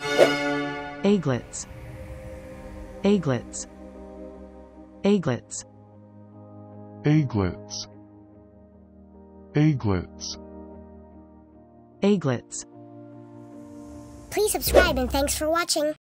Aglets. Aglets. Aglets. Aglets. Aglets. Aglets. Please subscribe and thanks for watching.